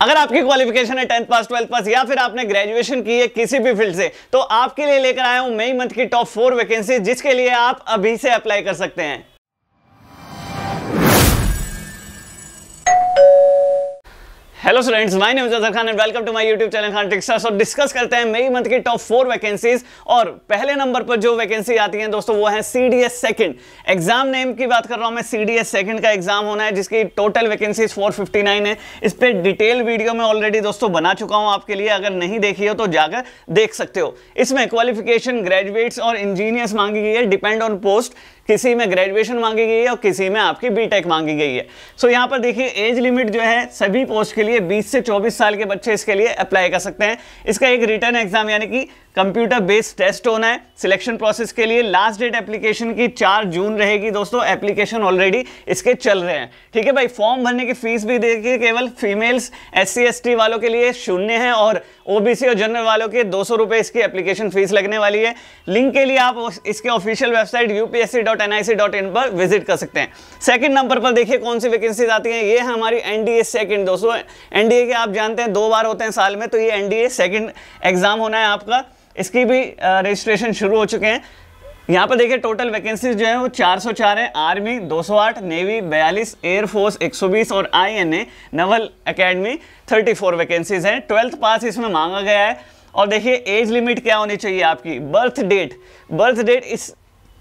अगर आपकी क्वालिफिकेशन है टेंथ पास ट्वेल्थ पास या फिर आपने ग्रेजुएशन की है किसी भी फ़ील्ड से तो आपके लिए लेकर आया हूँ मई मंथ की टॉप फोर वैकेंसी जिसके लिए आप अभी से अप्लाई कर सकते हैं। Hello students my name is Khan and welcome to my YouTube channel Khan टिक्सर्स और डिस्कस करते हैं मई मंथ की टॉप फोर वैकेंसीज और पहले नंबर पर जो वैकेंसी आती है दोस्तों वो है सीडीएस सेकंड एग्ज़ाम नेम की बात कर रहा हूँ मैं. सीडीएस सेकंड का एग्ज़ाम होना है जिसकी टोटल वैकेंसीज 459 है. इस पर डिटेल वीडियो में ऑलरेडी दोस्तों बना चुका हूँ आपके लिए. अगर नहीं देखी हो तो जाकर देख सकते हो. इसमें क्वालिफिकेशन ग्रेजुएट्स और इंजीनियर्स मांगी गई है. डिपेंड ऑन पोस्ट किसी में ग्रेजुएशन मांगी गई है और किसी में आपकी बीटेक मांगी गई है. सो so, यहाँ पर देखिए एज लिमिट जो है सभी पोस्ट के लिए 20 से 24 साल के बच्चे इसके लिए अप्लाई कर सकते हैं। इसका एक रिटर्न एग्ज़ाम यानी कि कंप्यूटर बेस्ड टेस्ट होना है। सिलेक्शन प्रोसेस के लिए लास्ट डेट एप्लीकेशन की चार जून रहेगी दोस्तों। एप्लीकेशन ऑलरेडी इसके चल रहे हैं। ठीक है भाई, फॉर्म भरने की फ़ीस भी देखिए, केवल फीमेल्स एस सी वालों के लिए शून्य है और ओबीसी और जनरल वालों के दो सौ इसकी एप्लीकेशन फ़ीस लगने वाली है। लिंक के लिए आप इसके ऑफिशियल वेबसाइट यूपीएससी पर विज़िट कर सकते हैं। सेकंड नंबर पर देखिए कौन सी वैकेंसीज आती हैं। ये है हमारी एनडीए सेकंड दोस्तों। एनडीए के आप जानते हैं, दो बार होते हैं साल में तो ये एनडीए सेकंड एग्ज़ाम होना है आपका। इसकी भी रजिस्ट्रेशन शुरू हो चुके हैं। यहाँ पर देखिए टोटल वैकेंसीज जो है वो 404 है। आर्मी 208 नेवी 42 एयरफोर्स 120 और आईएनए नवल एकेडमी 34 वैकेंसीज हैं। ट्वेल्थ पास इसमें मांगा गया है। और देखिए एज लिमिट क्या होनी चाहिए आपकी? बर्थ डेट बर्थ डेट इस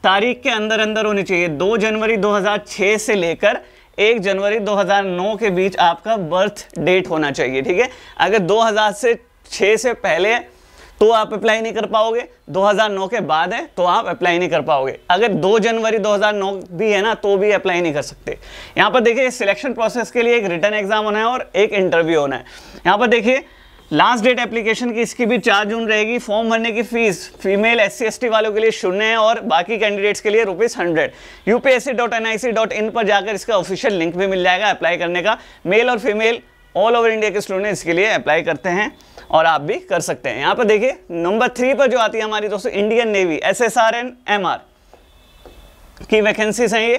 तारीख के अंदर अंदर होनी चाहिए। 2 जनवरी 2006 से लेकर एक जनवरी 2009 के बीच आपका बर्थ डेट होना चाहिए, ठीक है? अगर 2000 से 6 से पहले तो आप अप्लाई नहीं कर पाओगे। 2009 के बाद है तो आप अप्लाई नहीं कर पाओगे। अगर 2 जनवरी 2009 भी है ना तो भी अप्लाई नहीं कर सकते। यहाँ पर देखिए सिलेक्शन प्रोसेस के लिए एक रिटर्न एग्ज़ाम होना है और एक इंटरव्यू होना है। यहाँ पर देखिए लास्ट डेट एप्लीकेशन की इसकी भी चार जून रहेगी। फॉर्म भरने की फ़ीस फीमेल एस सी वालों के लिए शून्य है और बाकी कैंडिडेट्स के लिए rupees hundred UPSC dot N I C dot in पर जाकर इसका ऑफिशियल लिंक भी मिल जाएगा अप्लाई करने का। मेल और फीमेल ऑल ओवर इंडिया के स्टूडेंट इसके लिए अप्लाई करते हैं। और आप भी कर सकते हैं। यहाँ पर देखिए नंबर थ्री पर जो आती है हमारी दोस्तों Indian navy S S R and M R की वैकेंसीज हैं ये।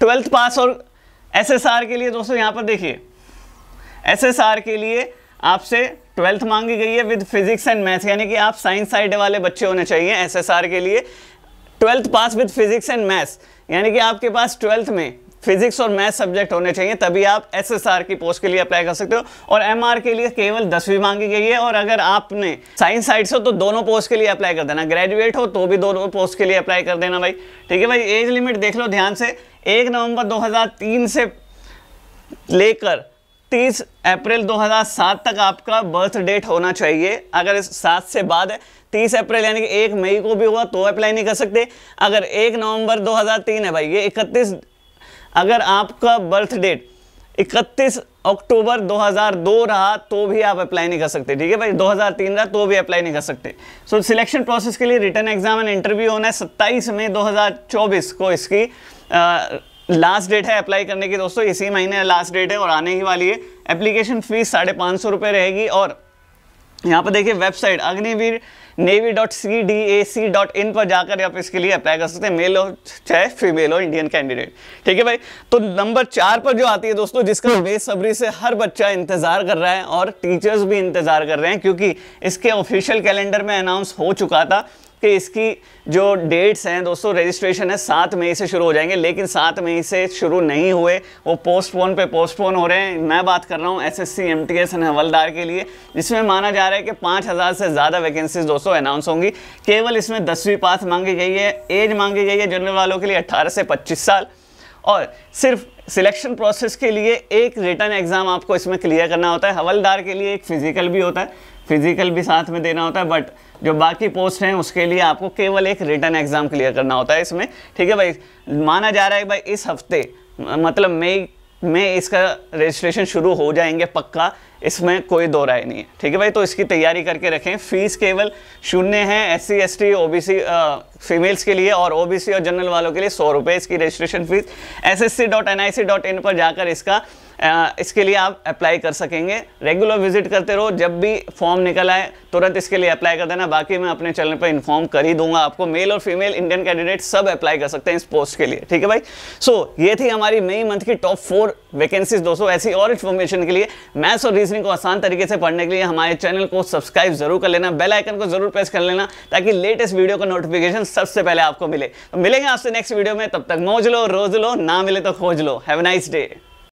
ट्वेल्थ पास और एस एस आर के लिए दोस्तों, यहाँ पर देखिए एस एस आर के लिए आपसे ट्वेल्थ मांगी गई है विद फिजिक्स एंड मैथ्स यानी कि आप साइंस साइड वाले बच्चे होने चाहिए एस एस आर के लिए। Twelfth pass with physics and maths यानी कि आपके पास ट्वेल्थ में फिजिक्स और मैथ सब्जेक्ट होने चाहिए, तभी आप एसएसआर की पोस्ट के लिए अप्लाई कर सकते हो। और एमआर के लिए केवल दसवीं मांगी गई है, और अगर आपने साइंस साइड से तो दोनों पोस्ट के लिए अप्लाई कर देना। ग्रेजुएट हो तो भी दोनों पोस्ट के लिए अप्लाई कर देना भाई। ठीक है भाई एज लिमिट देख लो ध्यान से। एक नवंबर दो हज़ार तीन से लेकर 30 अप्रैल 2007 तक आपका बर्थ डेट होना चाहिए। अगर इस सात से बाद है 30 अप्रैल यानी कि एक मई को भी हुआ तो अप्लाई नहीं कर सकते। अगर एक नवंबर 2003 है भाई, ये 31 अगर आपका बर्थ डेट 31 अक्टूबर 2002 रहा तो भी आप अप्लाई नहीं कर सकते, ठीक है भाई? 2003 रहा तो भी अप्लाई नहीं कर सकते। सो सिलेक्शन प्रोसेस के लिए रिटर्न एग्ज़ाम एंड इंटरव्यू होना है 27 मई 2024 को इसकी लास्ट डेट है अप्लाई करने की दोस्तों, इसी महीने लास्ट डेट है और आने ही वाली है। एप्लीकेशन फ़ीस साढ़े पाँच सौ रुपये रहेगी और यहाँ पर देखिए website Agniveer navy dot C D A C dot in पर जाकर आप इसके लिए अप्लाई कर सकते हैं। मेल हो चाहे फीमेल हो इंडियन कैंडिडेट ठीक है भाई? तो नंबर चार पर जो आती है दोस्तों, जिसका बेसब्री से हर बच्चा इंतज़ार कर रहा है और टीचर्स भी इंतज़ार कर रहे हैं, क्योंकि इसके ऑफिशियल कैलेंडर में अनाउंस हो चुका था। कि इसकी जो डेट्स हैं दोस्तों रजिस्ट्रेशन है, सात मई से शुरू हो जाएँगे, लेकिन सात मई से शुरू नहीं हुए। वो पोस्टपोन पे पोस्टपोन हो रहे हैं। मैं बात कर रहा हूँ S S C M T S हवलदार के लिए, जिसमें माना जा रहा है कि पाँच हज़ार से ज़्यादा वैकेंसीज दोस्तों अनाउंस होंगी। केवल इसमें दसवीं पास मांगी गई है एज मांगी गई है जनरल वालों के लिए अट्ठारह से पच्चीस साल। और सिर्फ़ सिलेक्शन प्रोसेस के लिए एक रिटर्न एग्ज़ाम आपको इसमें क्लियर करना होता है। हवलदार के लिए एक फ़िज़िकल भी होता है। फ़िज़िकल भी साथ में देना होता है बट जो बाकी पोस्ट हैं, उसके लिए आपको केवल एक रिटर्न एग्ज़ाम क्लियर करना होता है इसमें। ठीक है भाई? माना जा रहा है भाई इस हफ़्ते मतलब मई में इसका रजिस्ट्रेशन शुरू हो जाएँगे पक्का, इसमें कोई दो राय नहीं है। ठीक है भाई? तो इसकी तैयारी करके रखें। फ़ीस केवल शून्य है S C S T O B C females के लिए और ओ बी सी और जनरल वालों के लिए सौ रुपये इसकी registration fees S S C dot N I C dot in पर जाकर इसका इसके लिए आप अप्लाई कर सकेंगे। रेगुलर विज़िट करते रहो जब भी फॉर्म निकल आए तुरंत इसके लिए अप्लाई कर देना। बाकी मैं अपने चैनल पर इन्फॉर्म कर ही दूँगा आपको। मेल और फीमेल इंडियन कैंडिडेट सब अप्लाई कर सकते हैं इस पोस्ट के लिए ठीक है भाई? सो so, ये थी हमारी मई मंथ की टॉप फोर वैकेंसीज दोस्तों ऐसी और इन्फॉर्मेशन के लिए मैथ्स और रीजनिंग को आसान तरीके से पढ़ने के लिए हमारे चैनल को सब्सक्राइब ज़रूर कर लेना। बेल आइकन को ज़रूर प्रेस कर लेना ताकि लेटेस्ट वीडियो का नोटिफिकेशन सबसे पहले आपको मिले। तो मिलेंगे आपसे नेक्स्ट वीडियो में। तब तक मौज लो रोज लो ना मिले तो खोज लो। Have nice day